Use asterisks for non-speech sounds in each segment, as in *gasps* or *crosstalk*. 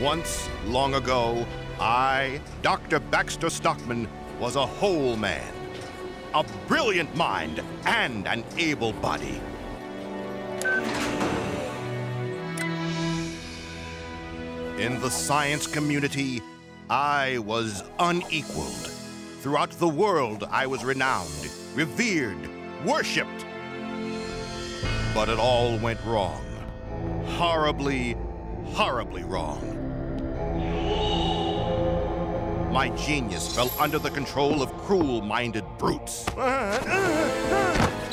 Once, long ago, I, Dr. Baxter Stockman, was a whole man. A brilliant mind and an able body. In the science community, I was unequaled. Throughout the world, I was renowned, revered, worshipped. But it all went wrong. Horribly, horribly wrong. My genius fell under the control of cruel-minded brutes.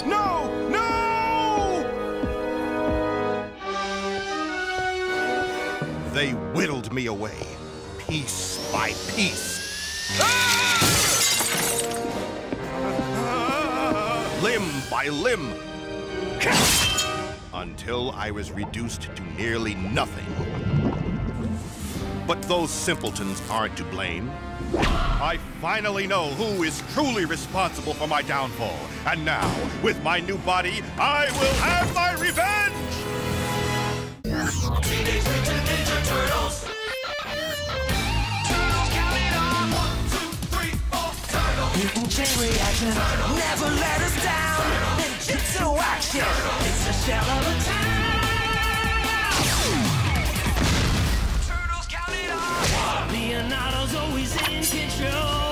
No! No! They whittled me away, piece by piece. Limb by limb. Until I was reduced to nearly nothing. But those simpletons aren't to blame. I finally know who is truly responsible for my downfall. And now, with my new body, I will have my revenge! Teenage Ninja. Turtles. Mutant chain reaction, never let us down. Ninjutsu action, it's a shell of a town. Leonardo's always in control.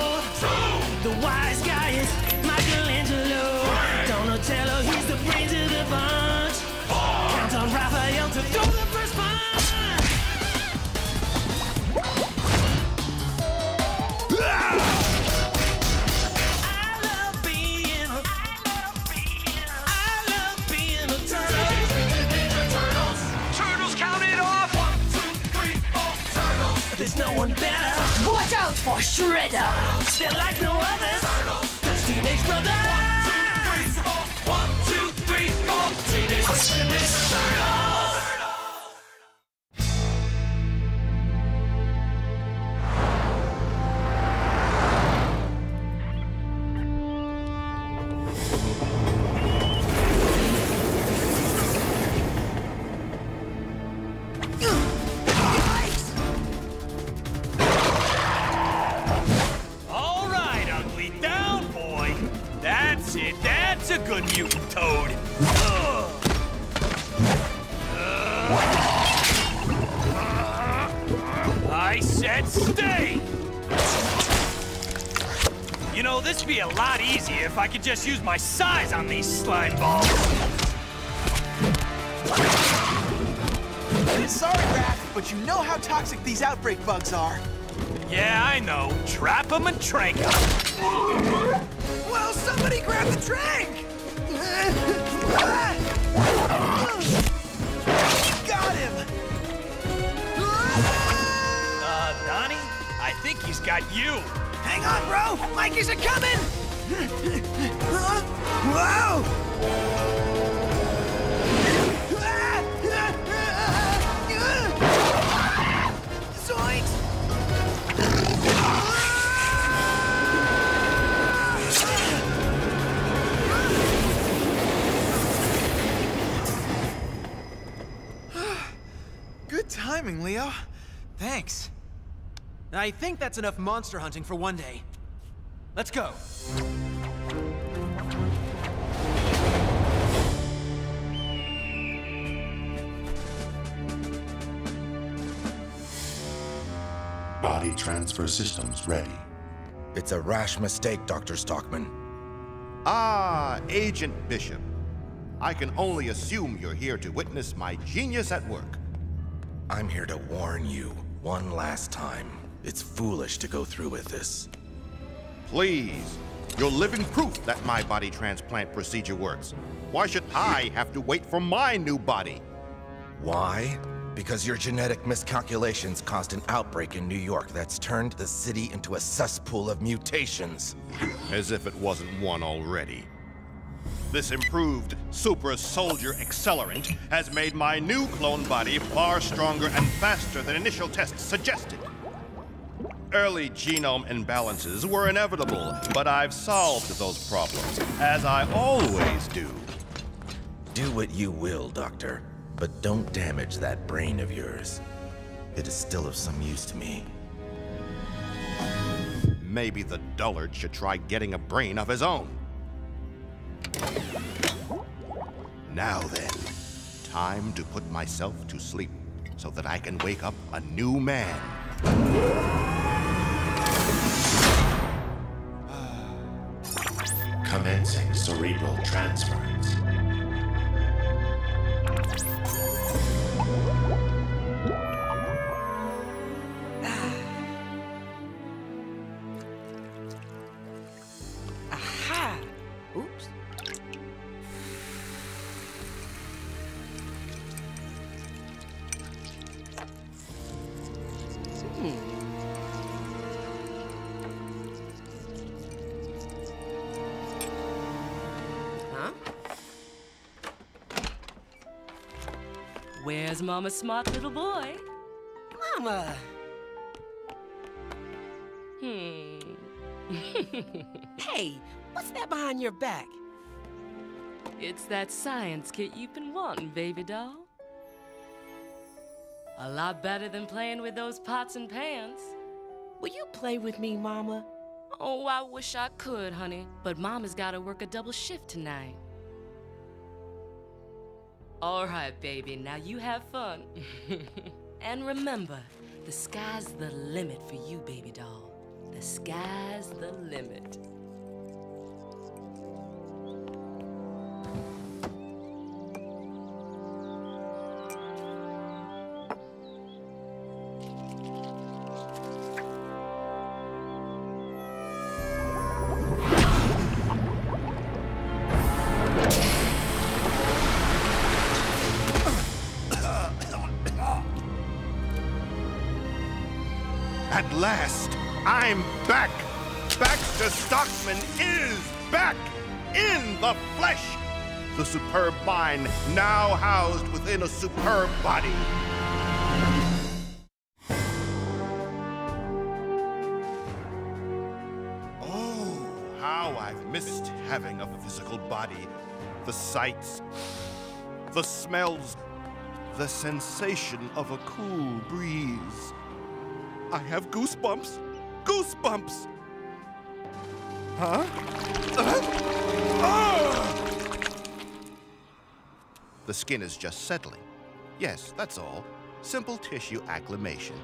There's no one better. Watch out for Shredder! They're like no others. There's Teenage Brothers. One, two, three, four. One, two, three, four. Teenage Mutant Ninja Turtles. All good mutant toad. Ugh. I said stay. You know, this'd be a lot easier if I could just use my size on these slime balls. Sorry, Raph, but you know how toxic these outbreak bugs are. Yeah, I know. Trap 'em and trank 'em. Well, somebody grab the trank! Got him! Uh, Donnie, I think he's got you. Hang on, bro! Mikey's a coming! Whoa! Timing, Leo. Thanks. I think that's enough monster hunting for one day. Let's go. Body transfer systems ready. It's a rash mistake, Dr. Stockman. Ah, Agent Bishop. I can only assume you're here to witness my genius at work. I'm here to warn you one last time. It's foolish to go through with this. Please, you're living proof that my body transplant procedure works. Why should I have to wait for my new body? Why? Because your genetic miscalculations caused an outbreak in New York that's turned the city into a cesspool of mutations. As if it wasn't one already. This improved super soldier accelerant has made my new clone body far stronger and faster than initial tests suggested. Early genome imbalances were inevitable, but I've solved those problems, as I always do. Do what you will, Doctor, but don't damage that brain of yours. it is still of some use to me. Maybe the dullard should try getting a brain of his own. Now then, time to put myself to sleep so that I can wake up a new man. Commencing cerebral transference. Mama's smart little boy? Mama! Hmm. *laughs* Hey, what's that behind your back? It's that science kit you've been wanting, baby doll. A lot better than playing with those pots and pans. Will you play with me, Mama? Oh, I wish I could, honey. But Mama's gotta work a double shift tonight. All right, baby, now you have fun. *laughs* and remember, the sky's the limit for you, baby doll. The sky's the limit. Last, I'm back! Baxter Stockman is back! In the flesh! The superb mind now housed within a superb body. Oh, how I've missed having a physical body. The sights, the smells, the sensation of a cool breeze. I have goosebumps. Goosebumps. Huh? Uh! The skin is just settling. Yes, that's all. Simple tissue acclimation.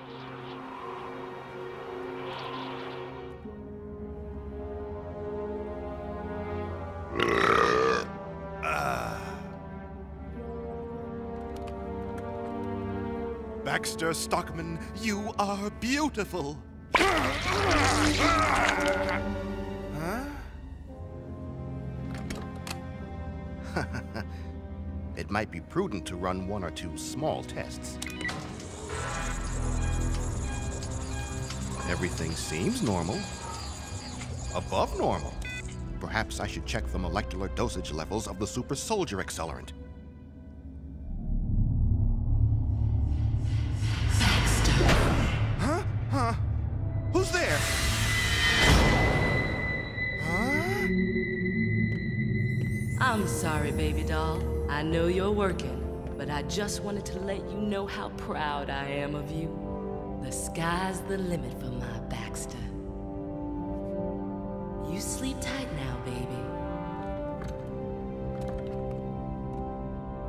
Baxter Stockman, you are beautiful. huh? *laughs* it might be prudent to run one or two small tests. Everything seems normal. Above normal. Perhaps I should check the molecular dosage levels of the super soldier accelerant. I'm sorry, baby doll. I know you're working, but I just wanted to let you know how proud I am of you. The sky's the limit for my Baxter. You sleep tight now, baby.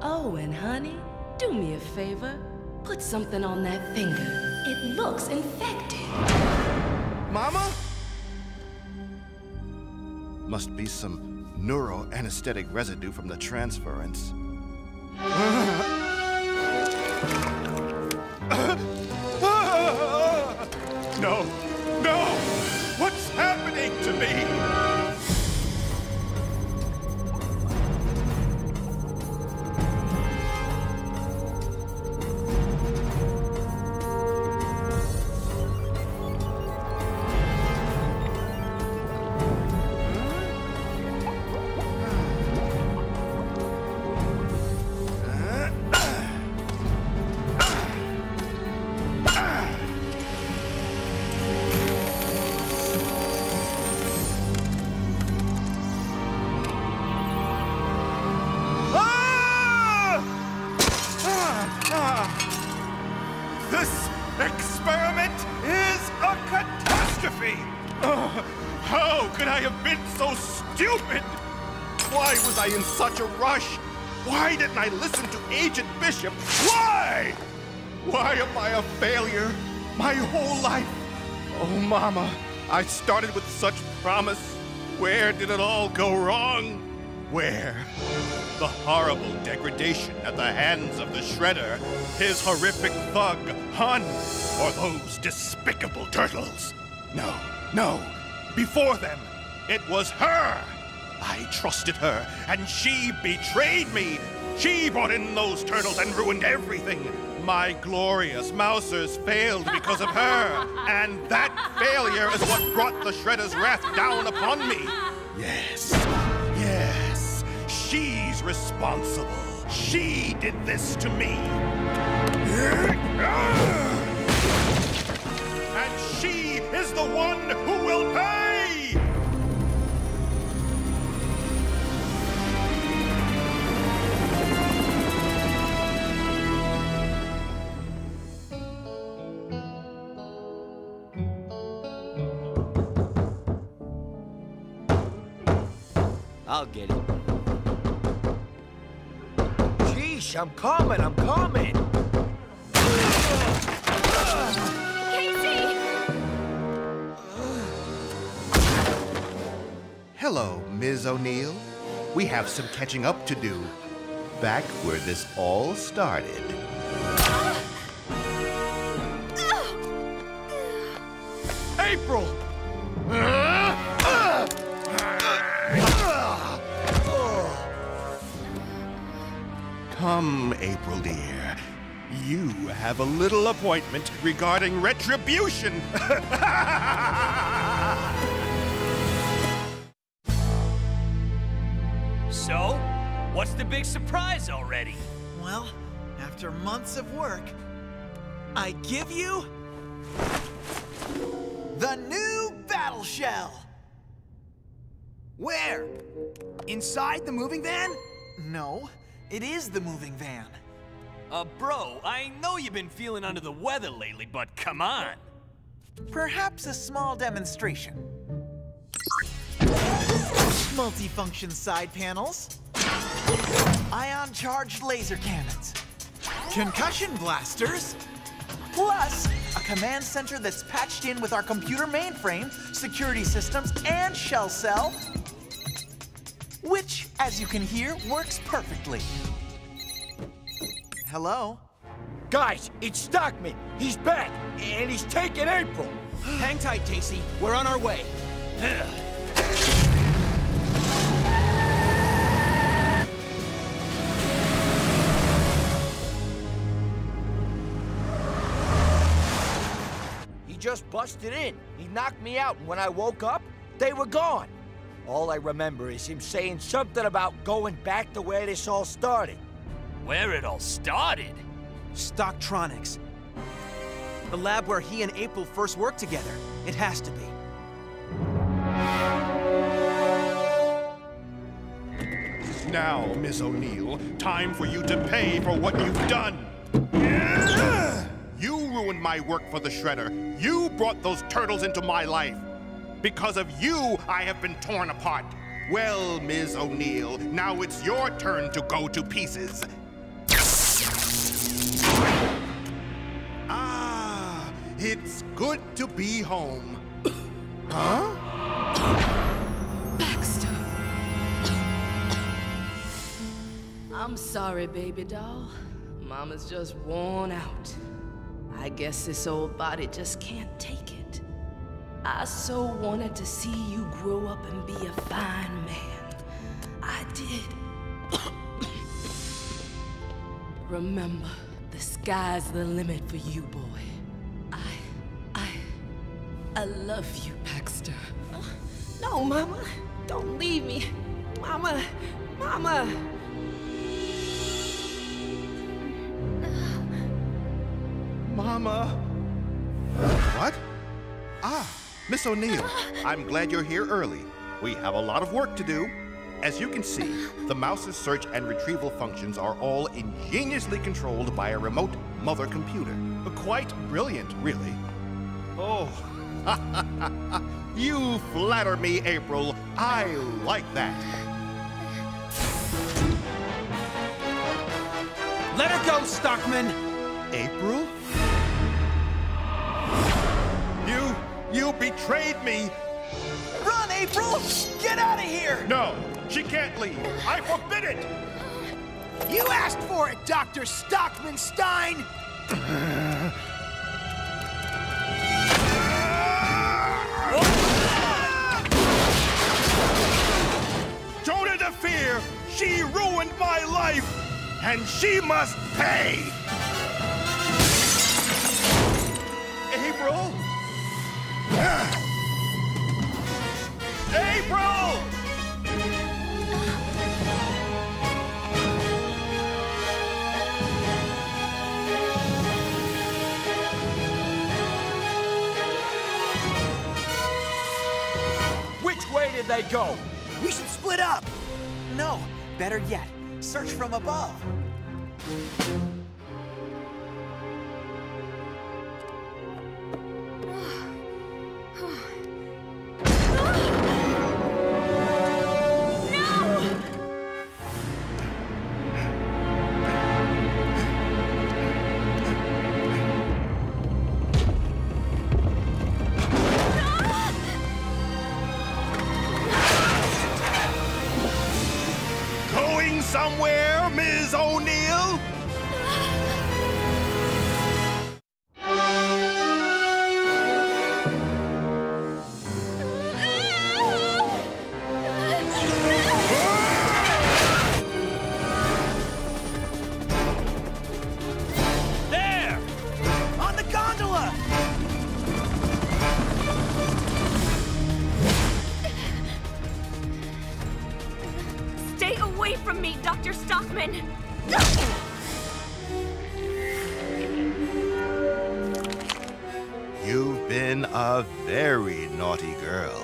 Oh, and honey, do me a favor. Put something on that finger. It looks infected. Mama? Must be some neuroanesthetic residue from the transference. No, no! What's happening to me? Experiment is a catastrophe! Ugh, how could I have been so stupid? Why was I in such a rush? Why didn't I listen to Agent Bishop? Why? Why am I a failure? My whole life. Oh, Mama, I started with such promise. Where did it all go wrong? Where? The horrible degradation at the hands of the Shredder, his horrific thug, Hun, or those despicable turtles. No, no, before them, it was her. I trusted her, and she betrayed me. She brought in those turtles and ruined everything. My glorious Mousers failed because of her, and that failure is what brought the Shredder's wrath down upon me. Yes, yes, responsible. She did this to me. And she is the one who will pay! I'll get it. Sheesh, I'm coming, I'm coming! Hello, Ms. O'Neil. We have some catching up to do. Back where this all started. Come, April dear. You have a little appointment regarding retribution. *laughs* So, what's the big surprise already? Well, after months of work, I give you the new battle shell. Where? Inside the moving van? No, it is the moving van. Uh, bro, I know you've been feeling under the weather lately, but come on. Perhaps a small demonstration. Multifunction side panels. Ion charged laser cannons. Concussion blasters. Plus, a command center that's patched in with our computer mainframe, security systems, and shell cell. Which, as you can hear, works perfectly. Hello? Guys, it's Stockman. He's back, and he's taking April. *gasps* Hang tight, Casey. We're on our way. He just busted in. He knocked me out, and when I woke up, they were gone. All I remember is him saying something about going back to where this all started. Where it all started? Stocktronics. The lab where he and April first worked together. It has to be. now, Miss O'Neil, time for you to pay for what you've done. You ruined my work for the Shredder. You brought those turtles into my life. Because of you, I have been torn apart. Well, Ms. O'Neil, now it's your turn to go to pieces. Ah, it's good to be home. *coughs* Huh? Baxter. I'm sorry, baby doll. Mama's just worn out. I guess this old body just can't take it. I so wanted to see you grow up and be a fine man. I did. *coughs* Remember, the sky's the limit for you, boy. I. I. I love you, Baxter. No, Mama. Don't leave me. Mama. Mama. Mama. What? Miss O'Neil, I'm glad you're here early. We have a lot of work to do. As you can see, the Mousers search and retrieval functions are all ingeniously controlled by a remote mother computer. quite brilliant, really. Oh, *laughs* you flatter me, April. I like that. Let her go, Stockman! April? You, betrayed me. Run, April! Get out of here! No, she can't leave. I forbid it. You asked for it, Dr. Stockman Stein! Don't interfere. She ruined my life, and she must pay. April! Which way did they go? We should split up! No, better yet, search from above. Somewhere, Ms. O'Neil? Been a very naughty girl.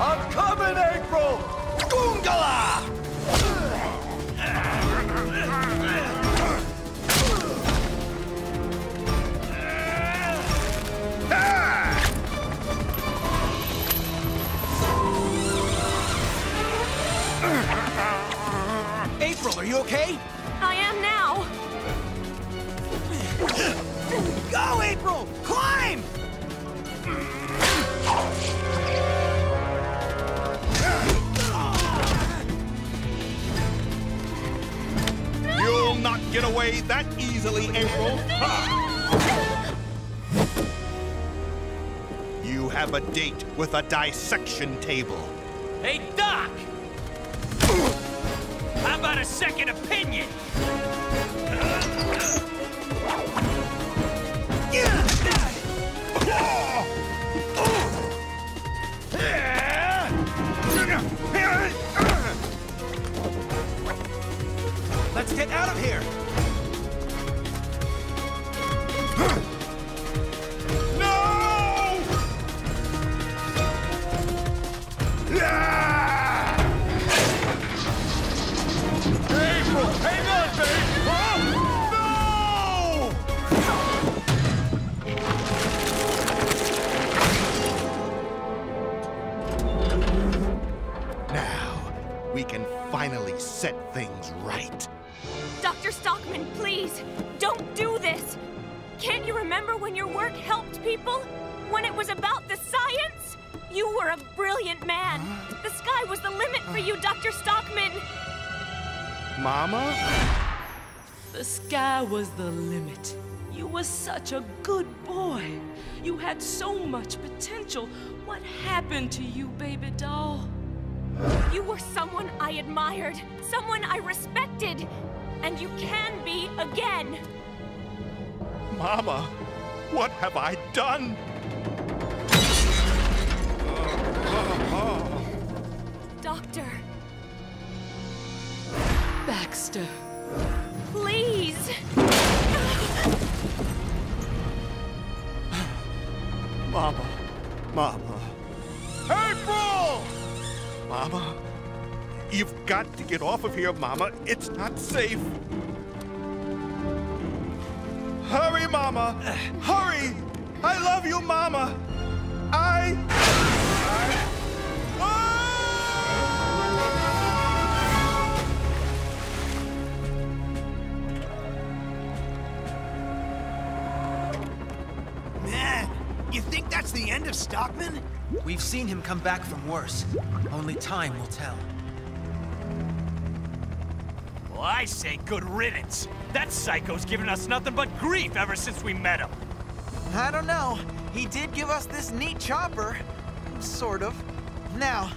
I'm coming, April! Goongala! April, are you okay? Go, April! Climb! You'll not get away that easily, April. You have a date with a dissection table. Hey, Doc! How about a second opinion? Get out of here! When your work helped people? When it was about the science? You were a brilliant man. The sky was the limit for you, Dr. Stockman. Mama? The sky was the limit. You were such a good boy. You had so much potential. What happened to you, baby doll? You were someone I admired, someone I respected, and you can be again. Mama, what have I done? Doctor, Baxter. please. Mama, Mama. April! Mama, You've got to get off of here, Mama. It's not safe. Hurry, Mama! Hurry! I love you, Mama! I... I... Man, you think that's the end of Stockman? We've seen him come back from worse. Only time will tell. Well, I say good riddance. That psycho's given us nothing but grief ever since we met him. I don't know. He did give us this neat chopper. Sort of. Now,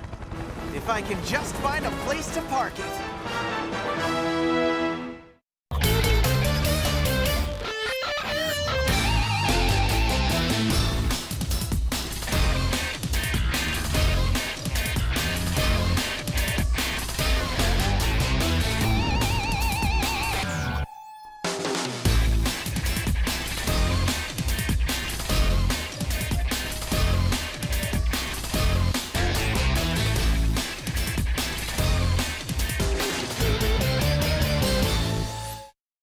if I can just find a place to park it.